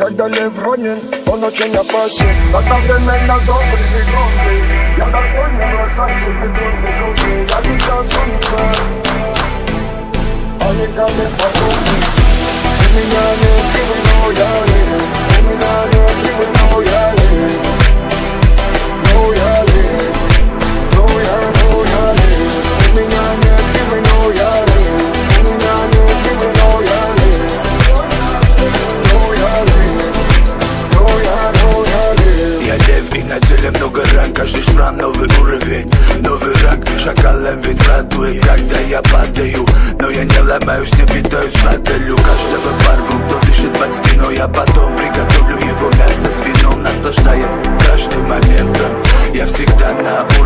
когда лев ронен, он очень опасен Одновременно добрый и громкий Я достойный враг, станций бегущий крутый Я дитя солнца, а не камень подобный На теле много ран, каждый шрам новый уровень Новый ранг, шакалом ведь радует Когда я падаю, но я не ломаюсь, не питаюсь падалю Каждого порву, кто дышит под спиной я потом приготовлю его мясо с вином. Наслаждаясь каждым моментом Я всегда на